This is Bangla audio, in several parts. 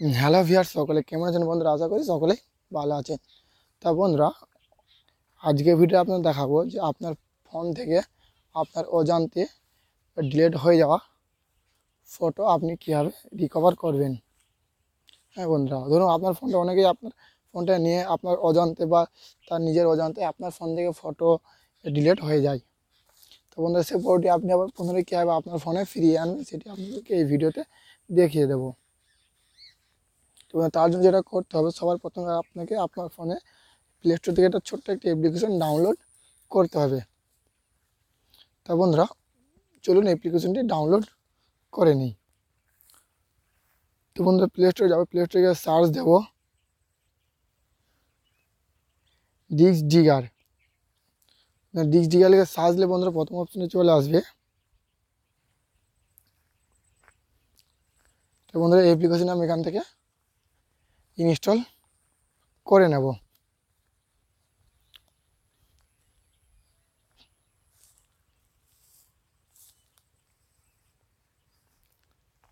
হ্যালো ভিয়ার সকলে কেমন আছেন বন্ধুরা? আশা করি সকলেই ভালো আছেন। তা বন্ধুরা, আজকে ভিডিও আপনার দেখাবো যে আপনার ফোন থেকে আপনার অজান্তে ডিলেট হয়ে যাওয়া ফটো আপনি কীভাবে রিকভার করবেন। হ্যাঁ বন্ধুরা, ধরুন আপনার ফোনটা অনেকেই আপনার ফোনটা নিয়ে আপনার অজান্তে বা তার নিজের অজান্তে আপনার ফোন থেকে ফটো ডিলেট হয়ে যায়। তো বন্ধুরা, সেই ফটোটি আপনি আবার পুনরায় কীভাবে আপনার ফোনে ফিরিয়ে আনবেন, সেটি আপনাদেরকে এই ভিডিওতে দেখিয়ে দেবো। তো তার জন্য যেটা করতে হবে, সবার প্রথমে আপনাকে আপনার ফোনে প্লে স্টোর থেকে একটা ছোট্ট একটি অ্যাপ্লিকেশন ডাউনলোড করতে হবে। তা বন্ধুরা, চলুন অ্যাপ্লিকেশনটি ডাউনলোড করে নিই। তো বন্ধুরা প্লে স্টোরে যাব প্লে স্টোরে গিয়ে সার্চ দেবো। ডিক্স জিগার ডিক্স জিগার লিখে সার্চ দিলে বন্ধুরা প্রথম অপশনে চলে আসবে। তো বন্ধুরা অ্যাপ্লিকেশন আমি এখান থেকে ইনস্টল করে নেব।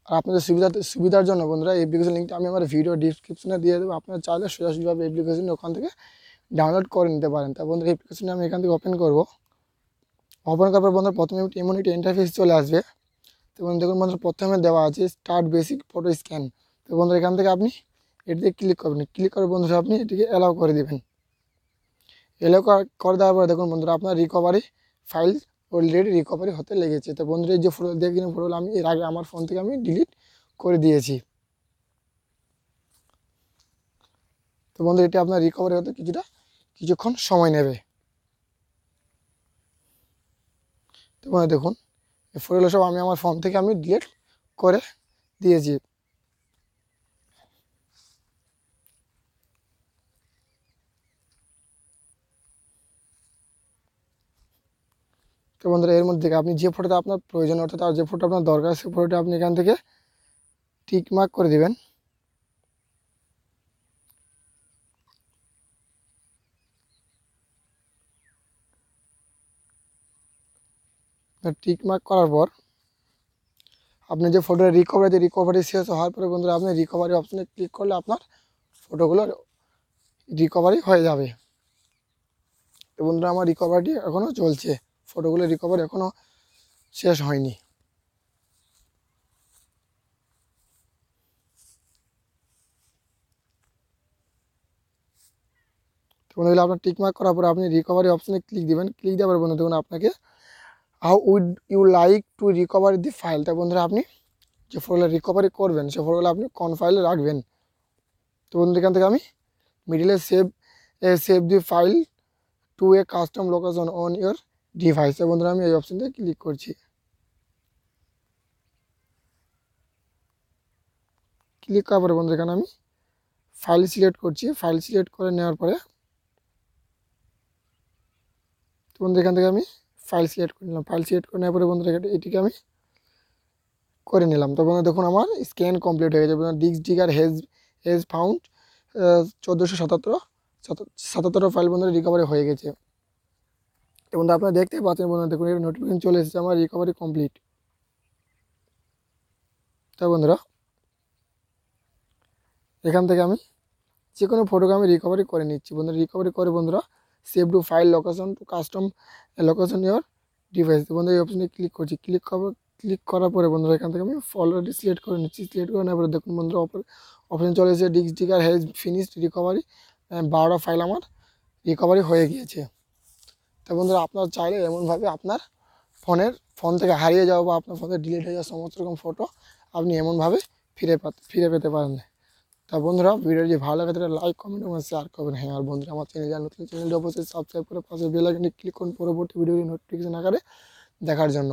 আর আপনাদের সুবিধা সুবিধার জন্য বন্ধুরা অ্যাপ্লিকেশন লিঙ্কটা আমি আমার ভিডিও ডিসক্রিপশনে দিয়ে দেবো। আপনারা চাইলে সোজাসুজিভাবে অ্যাপ্লিকেশন ওখান থেকে ডাউনলোড করে নিতে পারেন। তা বন্ধুরা অ্যাপ্লিকেশনটা আমি এখান থেকে ওপেন করব। ওপেন করার পর বন্ধুরা, প্রথমে এমন একটি ইন্টারফেস চলে আসবে। তো বন্ধু দেখুন বন্ধুরা, প্রথমে দেওয়া আছে স্টার্ট বেসিক ফটো স্ক্যান তো বন্ধুরা, এখান থেকে আপনি এটিতে ক্লিক করবেন। ক্লিক করে বন্ধুরা আপনি এটিকে অ্যালাউ করে দেবেন। অ্যালাউ করে দেওয়ার পরে দেখুন বন্ধুরা, আপনার রিকভারি ফাইল অলরেডি রিকভারি হতে লেগেছে। তো বন্ধুরা, এই যে ফটো দেখবেন ফটোগুলো আমি এর আগে আমার ফোন থেকে আমি ডিলিট করে দিয়েছি। তো বন্ধুরা, এটি আপনার রিকভারি হতে কিছুটা কিছুক্ষণ সময় নেবে। তো দেখুন, এই ফটোগুলো সব আমি আমার ফোন থেকে আমি ডিলিট করে দিয়েছি। তো বন্ধুরা, এর মধ্যে আপনি যে ফটোটা আপনার প্রয়োজন, অর্থাৎ আর যে ফটো আপনার দরকার, সেই ফটোটা আপনি এখান থেকে টিক মার্ক করে দিবেন। টিক মার্ক করার পর আপনি যে ফটোটা রিকভারি রিকভারি শেষ হওয়ার পরে বন্ধুরা, আপনি রিকভারি অপশানে ক্লিক করলে আপনার ফটোগুলো রিকভারি হয়ে যাবে। বন্ধুরা, আমার রিকভারিটি এখনও চলছে। ফটোগুলো রিকভার এখনও শেষ হয়নি। তো বন্ধুগুলো আপনার টিকমার্ক করার পরে আপনি রিকভারি অপশানে ক্লিক দিবেন। ক্লিক দেওয়ার বন্ধু, দেখুন আপনাকে how would you like to recover the file তা বন্ধুরা, আপনি যে ফটোগুলো রিকভারি করবেন, সে ফটোগুলো আপনি কোন ফাইলে রাখবেন? তো বন্ধু এখান থেকে আমি মিডিলে save save the file to a custom location on your ডিভাইসে। বন্ধুরা, আমি এই অপশানতে ক্লিক করছি। ক্লিক করার পরে বন্ধু এখানে আমি ফাইল সিলেক্ট করছি। ফাইল সিলেক্ট করে নেওয়ার পরে তো বন্ধু এখান থেকে আমি ফাইল সিলেক্ট করে নিলাম। ফাইল সিলেক্ট করে নেওয়ার পরে বন্ধুরা এটিকে আমি করে নিলাম। তো বন্ধু দেখুন আমার স্ক্যান কমপ্লিট হয়ে গেছে। ডিক্স ডিগার হেজ হেজ ফাউন্ড চোদ্দোশো সাতাত্তর সাতাত্তর ফাইল বন্ধুরা রিকভারি হয়ে গেছে। তো আপনারা দেখতে পাচ্ছেন বন্ধু দেখুন এটা নোটিফিকেশন চলে এসেছে আমার রিকভারি কমপ্লিট তো বন্ধুরা এখান থেকে আমি যে কোনো ফটোকে আমি রিকভারি করে নিচ্ছি বন্ধুরা রিকভারি করে বন্ধুরা save to file location to custom location your device বন্ধুরা এই অপশানে ক্লিক করছি ক্লিক ক্লিক করার পরে বন্ধুরা এখান থেকে আমি অলরেডি সিলেক্ট করে নিচ্ছি সিলেক্ট করে নেওয়ার পরে দেখুন বন্ধুরা অপশান চলে এসেছে ডিক্স ডিকার হেজ ফিনিশড রিকভারি বারোটা ফাইল আমার রিকভারি হয়ে গিয়েছে তো বন্ধুরা, আপনার চাইলে এমনভাবে আপনার ফোনের, ফোন থেকে হারিয়ে যাওয়া বা আপনার ফোনে ডিলিট হয়ে যাওয়া সমস্ত রকম ফটো আপনি এমনভাবে ফিরে ফিরে পেতে পারেন। তা বন্ধুরা ভিডিও ভালো লাগে, তাহলে লাইক কমেন্ট এবং শেয়ার করবেন। হ্যাঁ আর বন্ধুরা, আমার চ্যানেল যারা নতুন চ্যানেলটি অবশ্যই সাবস্ক্রাইব করে পাশে বেল আইকনে ক্লিক করুন। পরবর্তী ভিডিওটি নোটিফিকেশন আকারে দেখার জন্য।